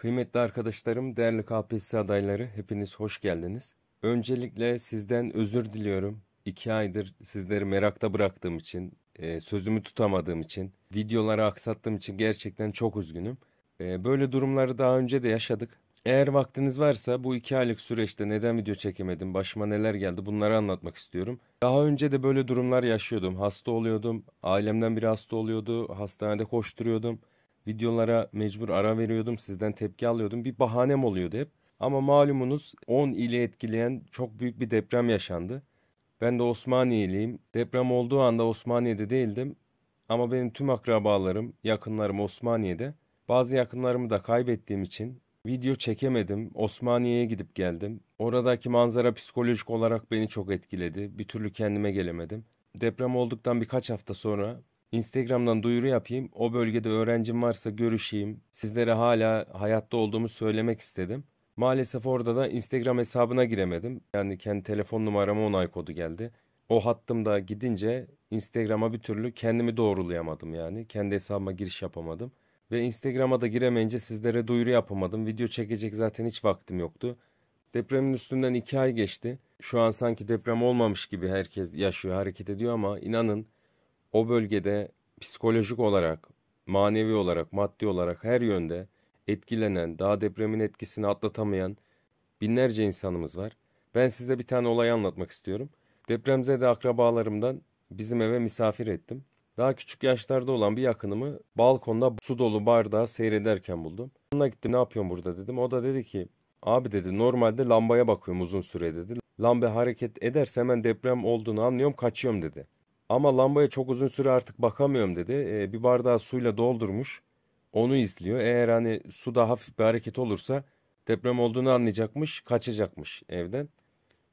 Kıymetli arkadaşlarım, değerli KPSS adayları, hepiniz hoş geldiniz. Öncelikle sizden özür diliyorum. İki aydır sizleri merakta bıraktığım için, e, sözümü tutamadığım için, videoları aksattığım için gerçekten çok üzgünüm. E, böyle durumları daha önce de yaşadık. Eğer vaktiniz varsa bu iki aylık süreçte neden video çekemedim, başıma neler geldi bunları anlatmak istiyorum. Daha önce de böyle durumlar yaşıyordum. Hasta oluyordum, ailemden biri hasta oluyordu, hastanede koşturuyordum. Videolara mecbur ara veriyordum, sizden tepki alıyordum. Bir bahanem oluyordu hep. Ama malumunuz 10 ili etkileyen çok büyük bir deprem yaşandı. Ben de Osmaniyeliyim. Deprem olduğu anda Osmaniye'de değildim. Ama benim tüm akrabalarım, yakınlarım Osmaniye'de. Bazı yakınlarımı da kaybettiğim için video çekemedim. Osmaniye'ye gidip geldim. Oradaki manzara psikolojik olarak beni çok etkiledi. Bir türlü kendime gelemedim. Deprem olduktan birkaç hafta sonra Instagram'dan duyuru yapayım. O bölgede öğrencim varsa görüşeyim. Sizlere hala hayatta olduğumu söylemek istedim. Maalesef orada da Instagram hesabına giremedim. Yani kendi telefon numarama onay kodu geldi. O hattımda gidince Instagram'a bir türlü kendimi doğrulayamadım yani. Kendi hesabıma giriş yapamadım. Ve Instagram'a da giremeyince sizlere duyuru yapamadım. Video çekecek zaten hiç vaktim yoktu. Depremin üstünden iki ay geçti. Şu an sanki deprem olmamış gibi herkes yaşıyor, hareket ediyor ama inanın o bölgede psikolojik olarak, manevi olarak, maddi olarak her yönde etkilenen, daha depremin etkisini atlatamayan binlerce insanımız var. Ben size bir tane olay anlatmak istiyorum. Depremzede akrabalarımdan bizim eve misafir ettim. Daha küçük yaşlarda olan bir yakınımı balkonda su dolu bardağı seyrederken buldum. Onunla gittim ne yapıyorsun burada dedim. O da dedi ki abi dedi normalde lambaya bakıyorum uzun süre dedi. Lamba hareket ederse hemen deprem olduğunu anlıyorum kaçıyorum dedi. Ama lambaya çok uzun süre artık bakamıyorum dedi. Ee, bir bardağı suyla doldurmuş. Onu izliyor. Eğer hani suda hafif bir hareket olursa deprem olduğunu anlayacakmış, kaçacakmış evden.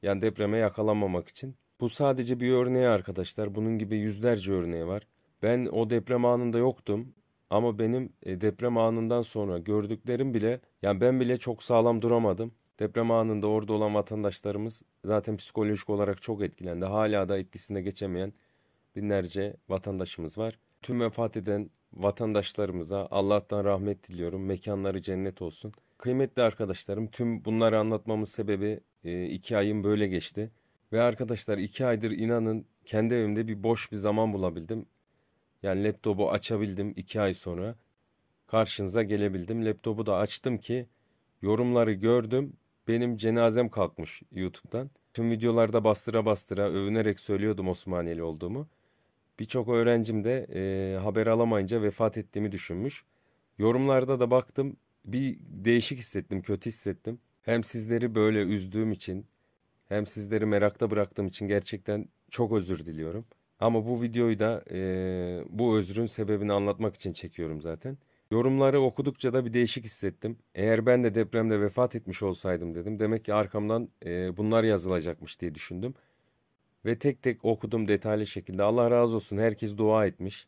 Yani depreme yakalanmamak için. Bu sadece bir örneği arkadaşlar. Bunun gibi yüzlerce örneği var. Ben o deprem anında yoktum. Ama benim e, deprem anından sonra gördüklerim bile yani ben bile çok sağlam duramadım. Deprem anında orada olan vatandaşlarımız zaten psikolojik olarak çok etkilendi. Hala da etkisinde geçemeyen binlerce vatandaşımız var. Tüm vefat eden vatandaşlarımıza Allah'tan rahmet diliyorum. Mekanları cennet olsun. Kıymetli arkadaşlarım tüm bunları anlatmamın sebebi e, iki ayım böyle geçti. Ve arkadaşlar iki aydır inanın kendi evimde bir boş bir zaman bulabildim. Yani laptopu açabildim iki ay sonra. Karşınıza gelebildim. Laptopu da açtım ki yorumları gördüm. Benim cenazem kalkmış YouTube'dan. Tüm videolarda bastıra bastıra övünerek söylüyordum Osmaniyeli olduğumu. Birçok öğrencim de e, haber alamayınca vefat ettiğimi düşünmüş. Yorumlarda da baktım bir değişik hissettim, kötü hissettim. Hem sizleri böyle üzdüğüm için hem sizleri merakta bıraktığım için gerçekten çok özür diliyorum. Ama bu videoyu da e, bu özrün sebebini anlatmak için çekiyorum zaten. Yorumları okudukça da bir değişik hissettim. Eğer ben de depremde vefat etmiş olsaydım dedim. Demek ki arkamdan e, bunlar yazılacakmış diye düşündüm. Ve tek tek okudum detaylı şekilde. Allah razı olsun herkes dua etmiş.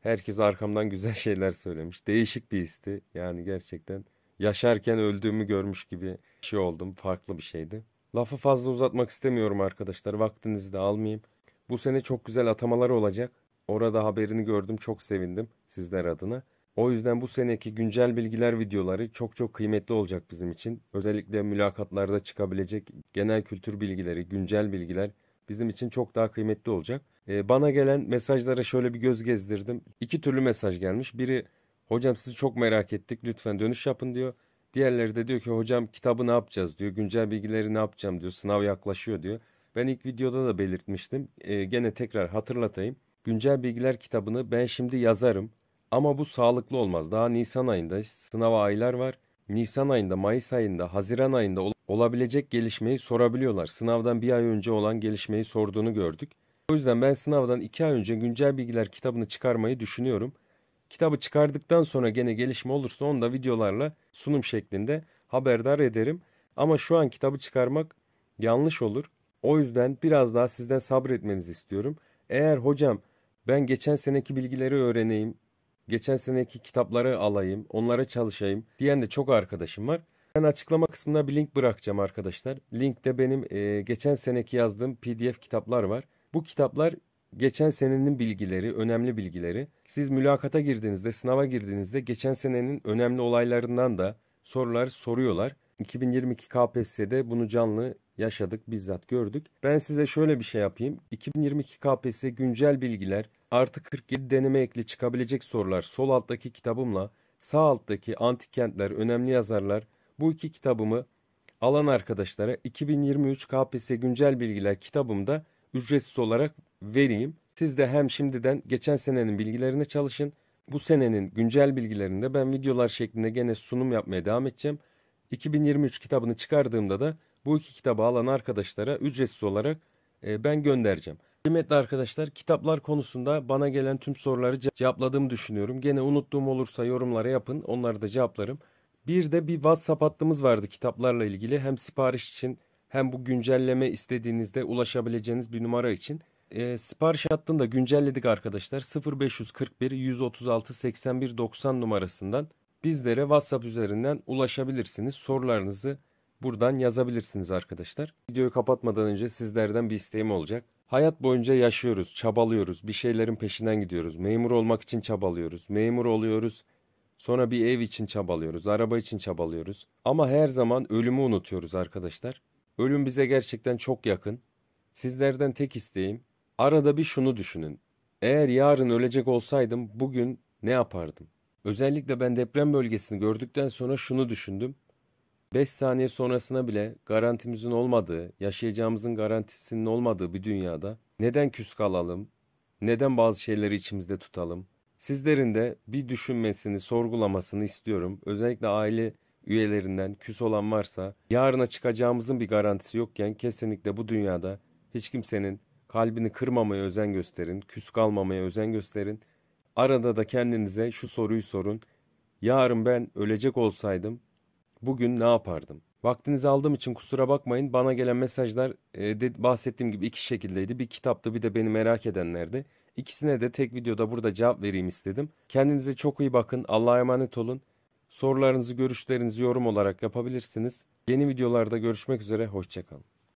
Herkes arkamdan güzel şeyler söylemiş. Değişik bir histi. Yani gerçekten yaşarken öldüğümü görmüş gibi şey oldum. Farklı bir şeydi. Lafı fazla uzatmak istemiyorum arkadaşlar. Vaktinizi de almayayım. Bu sene çok güzel atamalar olacak. Orada haberini gördüm. Çok sevindim sizler adına. O yüzden bu seneki güncel bilgiler videoları çok çok kıymetli olacak bizim için. Özellikle mülakatlarda çıkabilecek genel kültür bilgileri, güncel bilgiler bizim için çok daha kıymetli olacak. Ee, bana gelen mesajlara şöyle bir göz gezdirdim. İki türlü mesaj gelmiş. Biri hocam sizi çok merak ettik lütfen dönüş yapın diyor. Diğerleri de diyor ki hocam kitabı ne yapacağız diyor. Güncel bilgileri ne yapacağım diyor. Sınav yaklaşıyor diyor. Ben ilk videoda da belirtmiştim. Ee, gene tekrar hatırlatayım. Güncel bilgiler kitabını ben şimdi yazarım. Ama bu sağlıklı olmaz. Daha Nisan ayında sınava aylar var. Nisan ayında, Mayıs ayında, Haziran ayında olabilecek gelişmeyi sorabiliyorlar. Sınavdan bir ay önce olan gelişmeyi sorduğunu gördük. O yüzden ben sınavdan iki ay önce güncel bilgiler kitabını çıkarmayı düşünüyorum. Kitabı çıkardıktan sonra gene gelişme olursa onu da videolarla sunum şeklinde haberdar ederim. Ama şu an kitabı çıkarmak yanlış olur. O yüzden biraz daha sizden sabretmenizi istiyorum. Eğer hocam ben geçen seneki bilgileri öğreneyim, geçen seneki kitapları alayım, onlara çalışayım diyen de çok arkadaşım var. Ben açıklama kısmına bir link bırakacağım arkadaşlar. Linkte benim e, geçen seneki yazdığım PDF kitaplar var. Bu kitaplar geçen senenin bilgileri, önemli bilgileri. Siz mülakata girdiğinizde, sınava girdiğinizde geçen senenin önemli olaylarından da sorular soruyorlar. 2022 KPSS'de bunu canlı yaşadık, bizzat gördük. Ben size şöyle bir şey yapayım. 2022 KPSS güncel bilgiler, artı 47 deneme ekli çıkabilecek sorular sol alttaki kitabımla sağ alttaki antik kentler, önemli yazarlar bu iki kitabımı alan arkadaşlara 2023 KPSS güncel bilgiler kitabımda ücretsiz olarak vereyim. Siz de hem şimdiden geçen senenin bilgilerine çalışın. Bu senenin güncel bilgilerinde ben videolar şeklinde gene sunum yapmaya devam edeceğim. 2023 kitabını çıkardığımda da bu iki kitabı alan arkadaşlara ücretsiz olarak e, ben göndereceğim. Kıymetli arkadaşlar kitaplar konusunda bana gelen tüm soruları cevapladığımı düşünüyorum. Gene unuttuğum olursa yorumlara yapın onları da cevaplarım. Bir de bir WhatsApp hattımız vardı kitaplarla ilgili. Hem sipariş için hem bu güncelleme istediğinizde ulaşabileceğiniz bir numara için. E, sipariş hattını da güncelledik arkadaşlar. 0541 136 81 90 numarasından bizlere WhatsApp üzerinden ulaşabilirsiniz. Sorularınızı buradan yazabilirsiniz arkadaşlar. Videoyu kapatmadan önce sizlerden bir isteğim olacak. Hayat boyunca yaşıyoruz, çabalıyoruz, bir şeylerin peşinden gidiyoruz. Memur olmak için çabalıyoruz. Memur oluyoruz. Sonra bir ev için çabalıyoruz, araba için çabalıyoruz. Ama her zaman ölümü unutuyoruz arkadaşlar. Ölüm bize gerçekten çok yakın. Sizlerden tek isteğim arada bir şunu düşünün. Eğer yarın ölecek olsaydım bugün ne yapardım? Özellikle ben deprem bölgesini gördükten sonra şunu düşündüm. 5 saniye sonrasına bile garantimizin olmadığı, yaşayacağımızın garantisinin olmadığı bir dünyada neden küs kalalım? Neden bazı şeyleri içimizde tutalım? Sizlerin de bir düşünmesini, sorgulamasını istiyorum. Özellikle aile üyelerinden küs olan varsa yarına çıkacağımızın bir garantisi yokken kesinlikle bu dünyada hiç kimsenin kalbini kırmamaya özen gösterin, küs kalmamaya özen gösterin. Arada da kendinize şu soruyu sorun. Yarın ben ölecek olsaydım bugün ne yapardım? Vaktinizi aldığım için kusura bakmayın. Bana gelen mesajlar e, de, bahsettiğim gibi iki şekildeydi. Bir kitaptı bir de beni merak edenlerdi. İkisine de tek videoda burada cevap vereyim istedim. Kendinize çok iyi bakın. Allah'a emanet olun. Sorularınızı, görüşlerinizi yorum olarak yapabilirsiniz. Yeni videolarda görüşmek üzere. Hoşçakalın.